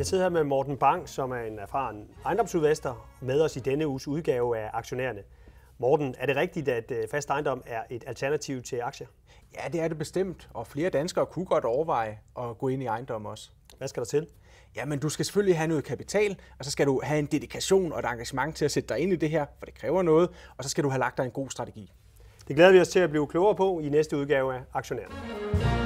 Jeg sidder her med Morten Bang, som er en erfaren ejendomsudvester, med os i denne uges udgave af Aktionærerne. Morten, er det rigtigt, at øh, fast ejendom er et alternativ til aktier? Ja, det er det bestemt, og flere danskere kunne godt overveje at gå ind i ejendom også. Hvad skal der til? Ja, men du skal selvfølgelig have noget kapital, og så skal du have en dedikation og et engagement til at sætte dig ind i det her, for det kræver noget, og så skal du have lagt dig en god strategi. Det glæder vi os til at blive klogere på i næste udgave af Aktionærerne.